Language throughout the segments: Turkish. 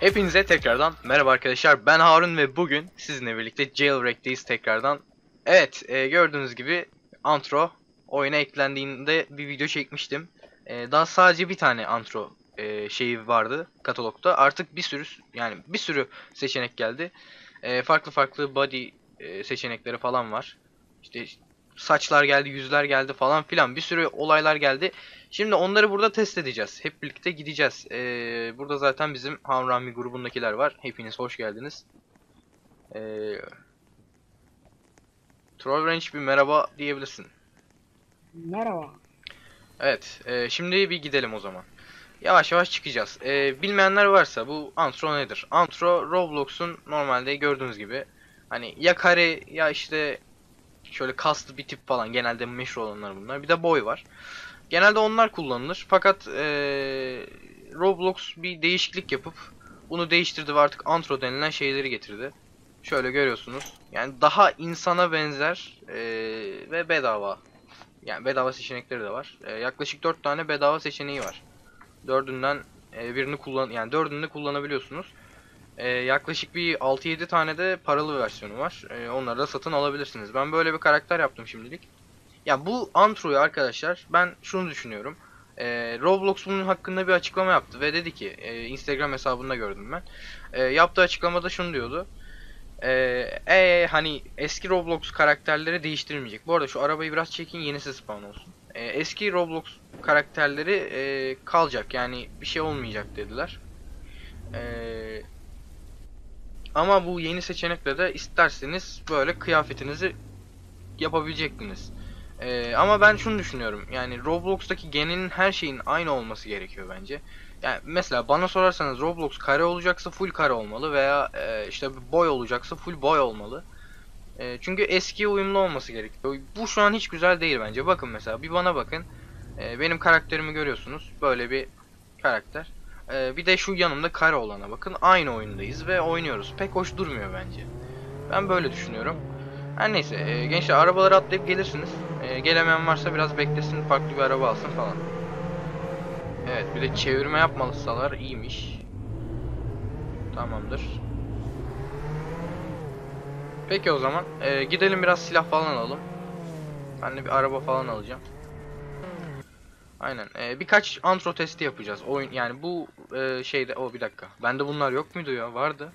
Hepinize tekrardan merhaba arkadaşlar. Ben Harun ve bugün sizinle birlikte Jailbreak'teyiz tekrardan. Evet, e, gördüğünüz gibi intro oyuna eklendiğinde bir video çekmiştim. E, daha sadece bir tane intro e, şeyi vardı katalogda. Artık bir sürü yani bir sürü seçenek geldi. E, farklı farklı body e, seçenekleri falan var. İşte saçlar geldi, yüzler geldi falan filan bir sürü olaylar geldi. Şimdi onları burada test edeceğiz. Hep birlikte gideceğiz. Ee, burada zaten bizim Hamrami grubundakiler var. Hepiniz hoş geldiniz. Ee, Troll Range bir merhaba diyebilirsin. Merhaba. Evet, e, şimdi bir gidelim o zaman. Yavaş yavaş çıkacağız. E, bilmeyenler varsa bu Antro nedir? Antro Roblox'un normalde gördüğünüz gibi hani ya kare ya işte şöyle kaslı bir tip falan genelde meşhur olanlar bunlar. Bir de boy var. Genelde onlar kullanılır. Fakat e, Roblox bir değişiklik yapıp bunu değiştirdi ve artık Antro denilen şeyleri getirdi. Şöyle görüyorsunuz. Yani daha insana benzer e, ve bedava yani bedava seçenekleri de var. Ee, yaklaşık 4 tane bedava seçeneği var. Dördünden e, birini kullan yani dördünü kullanabiliyorsunuz. Ee, yaklaşık bir 6-7 tane de paralı versiyonu var. Ee, onları da satın alabilirsiniz. Ben böyle bir karakter yaptım şimdilik. Ya bu Antro'yu arkadaşlar ben şunu düşünüyorum. Ee, Roblox bunun hakkında bir açıklama yaptı ve dedi ki e, Instagram hesabında gördüm ben. E, yaptığı açıklamada şunu diyordu. Ee, e, hani eski Roblox karakterleri değiştirilmeyecek. Bu arada şu arabayı biraz çekin yenisi spawn olsun. Ee, eski Roblox karakterleri e, kalacak yani bir şey olmayacak dediler. Ee, ama bu yeni seçenekle de isterseniz böyle kıyafetinizi yapabilecektiniz. Ee, ama ben şunu düşünüyorum yani Roblox'taki genin her şeyin aynı olması gerekiyor bence. Yani mesela bana sorarsanız Roblox kare olacaksa full kare olmalı veya e, işte boy olacaksa full boy olmalı. E, çünkü eskiye uyumlu olması gerekiyor. Bu şu an hiç güzel değil bence. Bakın mesela bir bana bakın. E, benim karakterimi görüyorsunuz. Böyle bir karakter. E, bir de şu yanımda kare olana bakın. Aynı oyundayız ve oynuyoruz. Pek hoş durmuyor bence. Ben böyle düşünüyorum. Her neyse e, gençler arabaları atlayıp gelirsiniz. E, gelemeyen varsa biraz beklesin farklı bir araba alsın falan. Evet bir de çevirme yapmalısalar iyiymiş. Tamamdır. Peki o zaman e, gidelim biraz silah falan alalım. Ben de bir araba falan alacağım. Aynen. E, birkaç antro testi yapacağız. Oyun yani bu e, şeyde o bir dakika. Bende bunlar yok muydu ya? Vardı.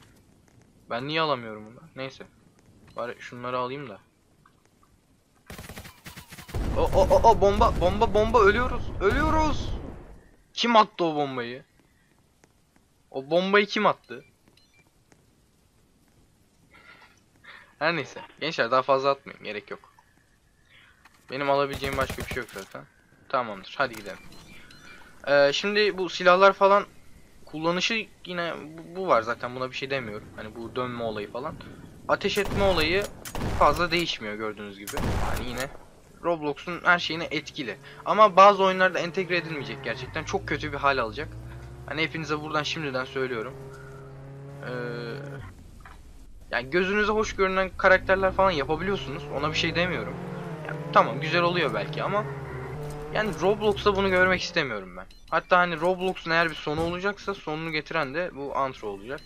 Ben niye alamıyorum bunu? Neyse. Bari şunları alayım da. O o o o bomba bomba bomba ölüyoruz. Ölüyoruz. Kim attı o bombayı? O bombayı kim attı? Her neyse. Gençler daha fazla atmayın. Gerek yok. Benim alabileceğim başka bir şey yok zaten. Tamamdır. Hadi gidelim. Ee, şimdi bu silahlar falan kullanışı yine bu, var zaten buna bir şey demiyorum. Hani bu dönme olayı falan. Ateş etme olayı fazla değişmiyor gördüğünüz gibi. Hani yine Roblox'un her şeyine etkili. Ama bazı oyunlarda entegre edilmeyecek gerçekten. Çok kötü bir hal alacak. Hani hepinize buradan şimdiden söylüyorum. Ee, yani gözünüze hoş görünen karakterler falan yapabiliyorsunuz. Ona bir şey demiyorum. Yani, tamam güzel oluyor belki ama yani Roblox'ta bunu görmek istemiyorum ben. Hatta hani Roblox'un eğer bir sonu olacaksa sonunu getiren de bu Antro olacak.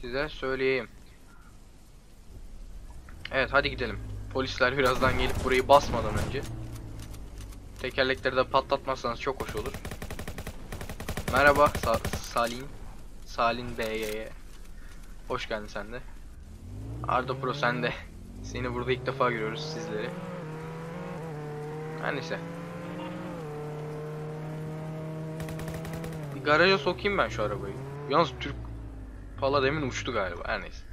Size söyleyeyim. Evet hadi gidelim. Polisler birazdan gelip burayı basmadan önce. Tekerlekleri de patlatmazsanız çok hoş olur. Merhaba Sa Salin. Salin Bey'e. Hoş geldin sen de. Arda Pro sen de. Seni burada ilk defa görüyoruz sizleri. Her neyse. Garaja sokayım ben şu arabayı. Yalnız Türk Pala demin uçtu galiba. Her neyse.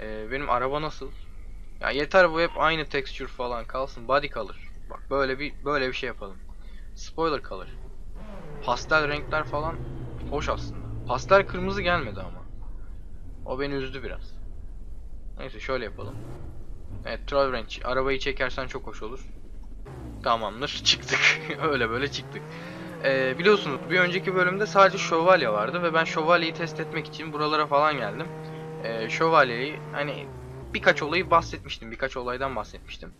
Ee, benim araba nasıl? Ya yeter bu hep aynı texture falan kalsın. Body kalır. Bak böyle bir böyle bir şey yapalım. Spoiler kalır. Pastel renkler falan hoş aslında. Pastel kırmızı gelmedi ama. O beni üzdü biraz. Neyse şöyle yapalım. Evet Troll Ranch. Arabayı çekersen çok hoş olur. Tamamdır. Çıktık. Öyle böyle çıktık. Ee, biliyorsunuz bir önceki bölümde sadece şövalye vardı ve ben şövalyeyi test etmek için buralara falan geldim. Ee, şövalyeyi hani birkaç olayı bahsetmiştim. Birkaç olaydan bahsetmiştim.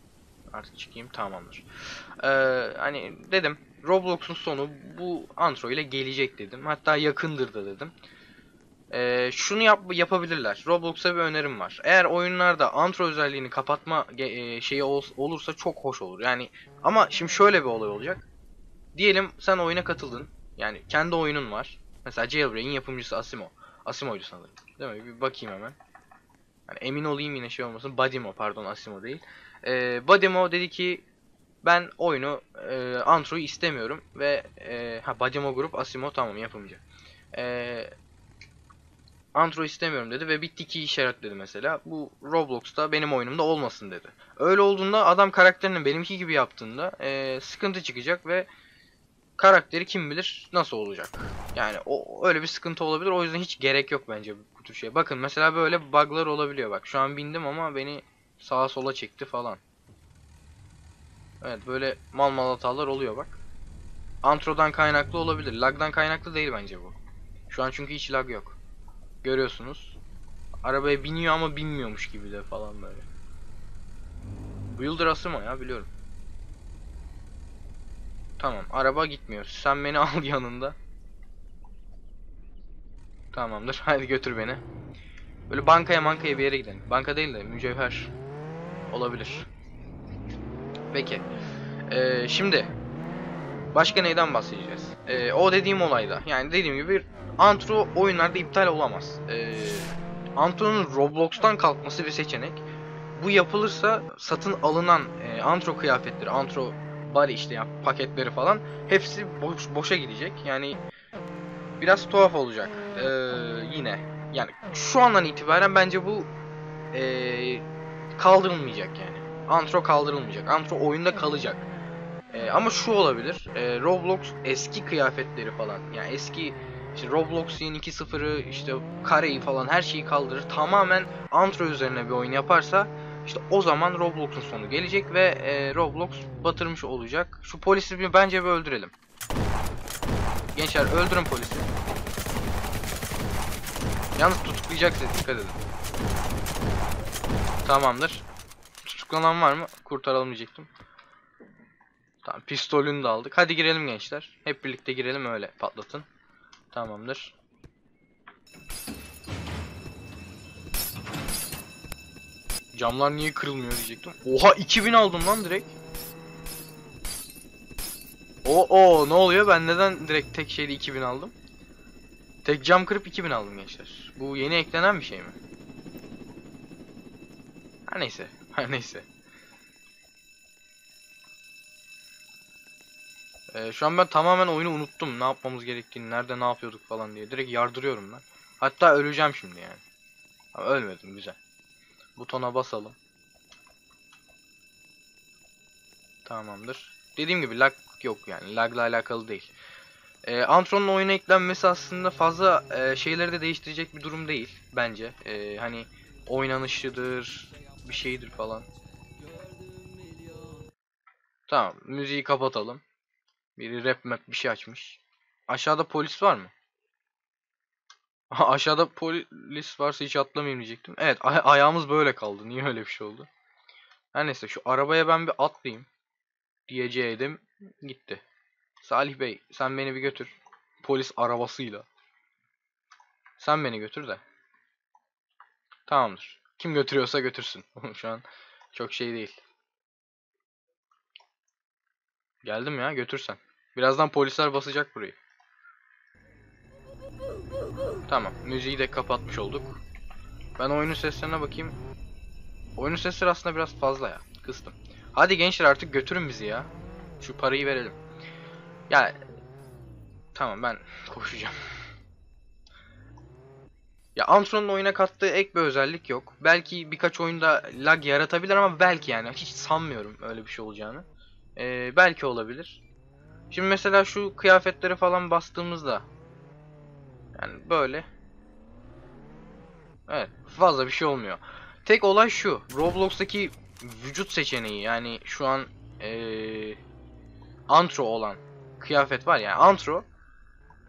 Artık çıkayım tamamdır. Ee, hani dedim Roblox'un sonu bu antro ile gelecek dedim. Hatta yakındır da dedim. Ee, şunu yap yapabilirler. Roblox'a bir önerim var. Eğer oyunlarda antro özelliğini kapatma e, şeyi ol- olursa çok hoş olur. Yani ama şimdi şöyle bir olay olacak. Diyelim sen oyuna katıldın. Yani kendi oyunun var. Mesela Jailbreak'in yapımcısı Asimo. Asimo'ydu sanırım. Değil mi? Bir bakayım hemen. Yani emin olayım yine şey olmasın. Badimo pardon Asimo değil. Ee, Badimo dedi ki ben oyunu e, Antro'yu istemiyorum ve e, ha Badimo grup Asimo tamam yapımcı. E, Antro istemiyorum dedi ve bir tiki işaretledi mesela. Bu Roblox'ta benim oyunumda olmasın dedi. Öyle olduğunda adam karakterinin benimki gibi yaptığında e, sıkıntı çıkacak ve karakteri kim bilir nasıl olacak. Yani o öyle bir sıkıntı olabilir. O yüzden hiç gerek yok bence bu tür şeye. Bakın mesela böyle bug'lar olabiliyor bak. Şu an bindim ama beni sağa sola çekti falan. Evet böyle mal mal hatalar oluyor bak. Antro'dan kaynaklı olabilir. Lag'dan kaynaklı değil bence bu. Şu an çünkü hiç lag yok. Görüyorsunuz. Arabaya biniyor ama binmiyormuş gibi de falan böyle. Builder Asimo ya biliyorum. Tamam araba gitmiyor. Sen beni al yanında. Tamamdır. Hadi götür beni. Böyle bankaya mankaya bir yere gidelim. Banka değil de mücevher. Olabilir. Peki. Ee, şimdi başka neyden bahsedeceğiz? Ee, o dediğim olayda. Yani dediğim gibi Antro oyunlarda iptal olamaz. Ee, Antro'nun Roblox'tan kalkması bir seçenek. Bu yapılırsa satın alınan e, Antro kıyafetleri, Antro body işte ya paketleri falan hepsi boş, boşa gidecek. Yani biraz tuhaf olacak. Ee, yine yani şu andan itibaren bence bu e, kaldırılmayacak yani. Antro kaldırılmayacak. Antro oyunda kalacak. Ee, ama şu olabilir. e, Roblox eski kıyafetleri falan. Yani eski işte Roblox'in 2.0'ı işte kareyi falan her şeyi kaldırır. Tamamen Antro üzerine bir oyun yaparsa işte o zaman Roblox'un sonu gelecek ve e, Roblox batırmış olacak. Şu polisi bir bence bir öldürelim. Gençler öldürün polisi. Yalnız tutuklayacak sizi dikkat edin. Tamamdır. Tutuklanan var mı? Kurtaralım diyecektim. Tamam pistolünü de aldık. Hadi girelim gençler. Hep birlikte girelim öyle patlatın. Tamamdır. Camlar niye kırılmıyor diyecektim. Oha 2000 aldım lan direkt. O o ne oluyor? Ben neden direkt tek şeyde 2000 aldım? Tek cam kırıp 2000 aldım gençler. Bu yeni eklenen bir şey mi? Her neyse. Her neyse. Ee, şu an ben tamamen oyunu unuttum. Ne yapmamız gerektiğini, nerede ne yapıyorduk falan diye. Direkt yardırıyorum ben. Hatta öleceğim şimdi yani. Ama ölmedim güzel. Butona basalım. Tamamdır. Dediğim gibi lag yok yani. Lagla alakalı değil. Ee, Antron'un oyuna eklenmesi aslında fazla e, şeyleri de değiştirecek bir durum değil bence. Ee, hani oynanışıdır, bir şeydir falan. Tamam, müziği kapatalım. Biri rap map bir şey açmış. Aşağıda polis var mı? Aşağıda polis varsa hiç atlamayayım diyecektim. Evet ay- ayağımız böyle kaldı. Niye öyle bir şey oldu? Her neyse şu arabaya ben bir atlayayım. Diyeceğim. Gitti. Salih Bey sen beni bir götür. Polis arabasıyla. Sen beni götür de. Tamamdır. Kim götürüyorsa götürsün. şu an çok şey değil. Geldim ya götürsen. Birazdan polisler basacak burayı. Tamam. Müziği de kapatmış olduk. Ben oyunun seslerine bakayım. Oyunun sesleri aslında biraz fazla ya. Kıstım. Hadi gençler artık götürün bizi ya. Şu parayı verelim. Ya tamam ben koşacağım. Ya Antro'nun oyuna kattığı ek bir özellik yok. Belki birkaç oyunda lag yaratabilir ama belki yani hiç sanmıyorum öyle bir şey olacağını. Ee, belki olabilir. Şimdi mesela şu kıyafetleri falan bastığımızda yani böyle Evet fazla bir şey olmuyor. Tek olay şu Roblox'taki vücut seçeneği yani şu an ee, antro olan kıyafet var yani antro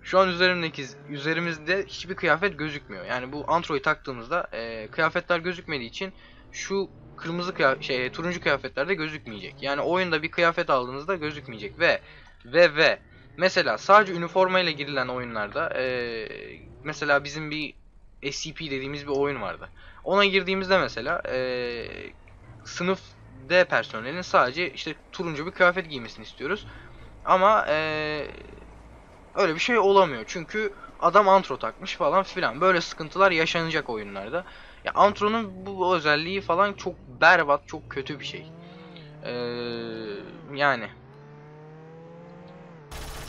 şu an üzerimdeki üzerimizde hiçbir kıyafet gözükmüyor. Yani bu antroyu taktığımızda ee, kıyafetler gözükmediği için şu kırmızı şey turuncu kıyafetlerde gözükmeyecek. Yani oyunda bir kıyafet aldığınızda gözükmeyecek ve ve ve mesela sadece üniforma ile girilen oyunlarda eee, mesela bizim bir SCP dediğimiz bir oyun vardı. Ona girdiğimizde mesela eee, sınıf D personelinin sadece işte turuncu bir kıyafet giymesini istiyoruz. Ama eee, öyle bir şey olamıyor. Çünkü adam antro takmış falan filan. Böyle sıkıntılar yaşanacak oyunlarda. Ya Antro'nun bu özelliği falan çok berbat, çok kötü bir şey. Ee, yani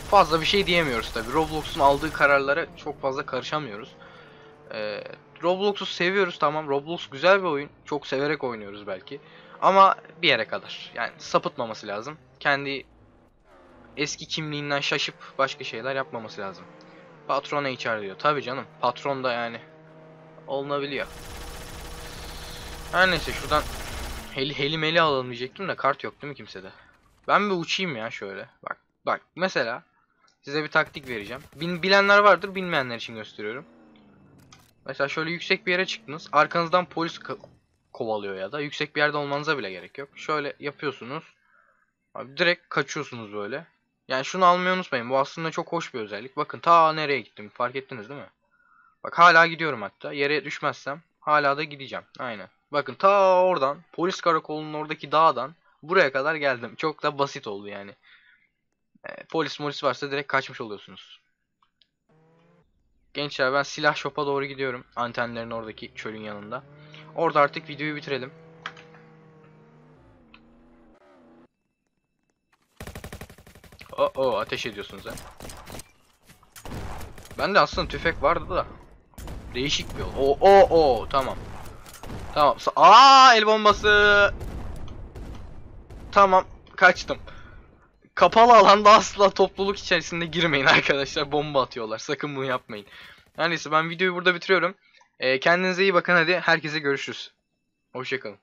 fazla bir şey diyemiyoruz tabi. Roblox'un aldığı kararlara çok fazla karışamıyoruz. Ee, Roblox'u seviyoruz tamam. Roblox güzel bir oyun. Çok severek oynuyoruz belki. Ama bir yere kadar. Yani sapıtmaması lazım. Kendi eski kimliğinden şaşıp başka şeyler yapmaması lazım. Patron HR diyor. Tabi canım. Patron da yani olunabiliyor. Her neyse şuradan heli heli meli alalım diyecektim de kart yok değil mi kimsede? Ben bir uçayım ya şöyle. Bak bak mesela size bir taktik vereceğim. Bilenler vardır bilmeyenler için gösteriyorum. Mesela şöyle yüksek bir yere çıktınız. Arkanızdan polis ko- kovalıyor ya da yüksek bir yerde olmanıza bile gerek yok. Şöyle yapıyorsunuz. Abi direkt kaçıyorsunuz böyle. Yani şunu almayı unutmayın. Bu aslında çok hoş bir özellik. Bakın ta nereye gittim fark ettiniz değil mi? Bak hala gidiyorum hatta. Yere düşmezsem hala da gideceğim. Aynen. Bakın ta oradan polis karakolunun oradaki dağdan buraya kadar geldim. Çok da basit oldu yani. E, polis molis varsa direkt kaçmış oluyorsunuz. Gençler ben silah shop'a doğru gidiyorum. Antenlerin oradaki çölün yanında. Orada artık videoyu bitirelim. Oo o ateş ediyorsunuz ha. Bende aslında tüfek vardı da. Değişik bir yol. O o o tamam. Tamam. Sa- Aa el bombası. Tamam kaçtım. Kapalı alanda asla topluluk içerisinde girmeyin arkadaşlar. Bomba atıyorlar. Sakın bunu yapmayın. Neyse ben videoyu burada bitiriyorum. Ee, kendinize iyi bakın hadi. Herkese görüşürüz. Hoşçakalın.